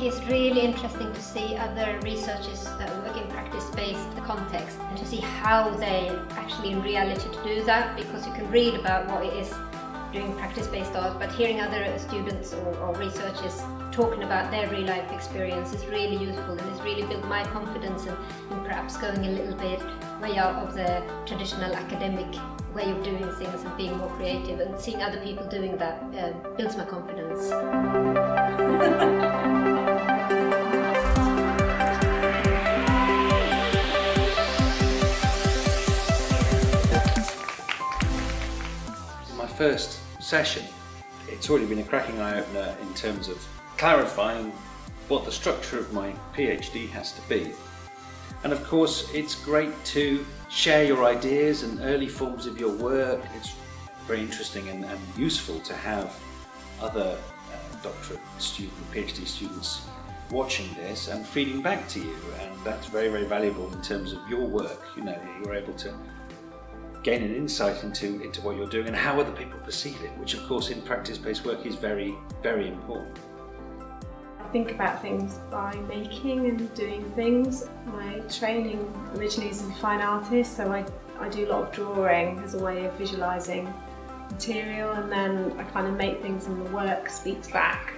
think it's really interesting to see other researchers that work in practice-based context and to see how they actually in reality do that because you can read about what it is doing practice-based art but hearing other students or, or researchers talking about their real life experience is really useful and it's really built my confidence in, in perhaps going a little bit way out of the traditional academic way of doing things and being more creative and seeing other people doing that uh, builds my confidence. first session, it's already been a cracking eye-opener in terms of clarifying what the structure of my PhD has to be. And of course, it's great to share your ideas and early forms of your work. It's very interesting and, and useful to have other uh, doctorate student, PhD students watching this and feeding back to you. And that's very, very valuable in terms of your work. You know, you're able to gain an insight into, into what you're doing and how other people perceive it, which of course in practice-based work is very, very important. I think about things by making and doing things. My training originally is as a fine artist, so I, I do a lot of drawing as a way of visualising material and then I kind of make things and the work speaks back.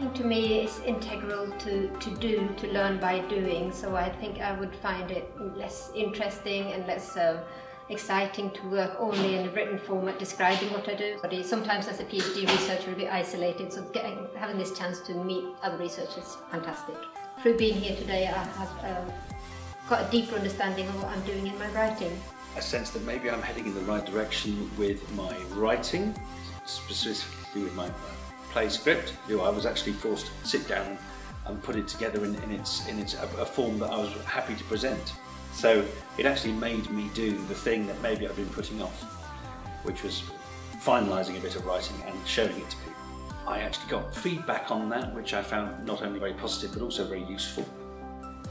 I think to me it's integral to, to do, to learn by doing, so I think I would find it less interesting and less uh, exciting to work only in a written format describing what I do. But sometimes as a PhD researcher, a bit isolated, so getting, having this chance to meet other researchers is fantastic. Through being here today, I have uh, got a deeper understanding of what I'm doing in my writing. I sense that maybe I'm heading in the right direction with my writing, specifically with my uh, play script, I was actually forced to sit down and put it together in, in its, in its a, a form that I was happy to present. So it actually made me do the thing that maybe I've been putting off, which was finalising a bit of writing and showing it to people. I actually got feedback on that, which I found not only very positive but also very useful.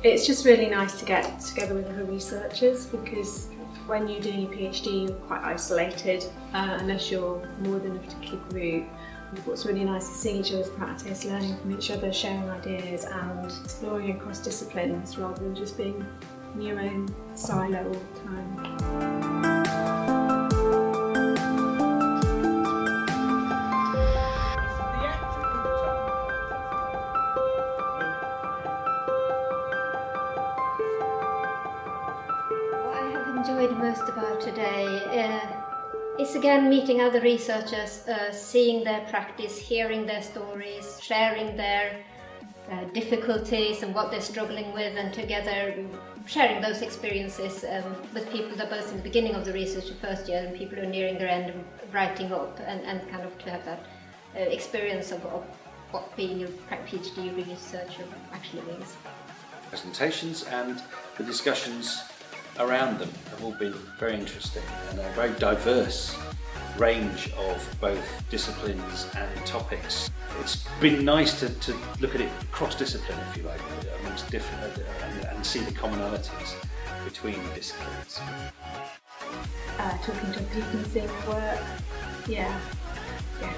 It's just really nice to get together with other researchers because when you're doing your PhD you're quite isolated uh, unless you're more than a particular group. What's really nice is seeing each other's practice, learning from each other, sharing ideas and exploring across disciplines rather than just being in your own silo all the time. What I have enjoyed most about today uh, is again meeting other researchers, uh, seeing their practice, hearing their stories, sharing their uh, difficulties and what they're struggling with and together sharing those experiences um, with people that are both in the beginning of the research, the first year, and people who are nearing their end of writing up and, and kind of to have that uh, experience of, of what being a PhD researcher actually means. Presentations and the discussions around them have all been very interesting and a very diverse range of both disciplines and topics. It's been nice to, to look at it cross-discipline, if you like, amongst different and, and see the commonalities between the disciplines. Uh, talking to people seeing work, yeah, yeah.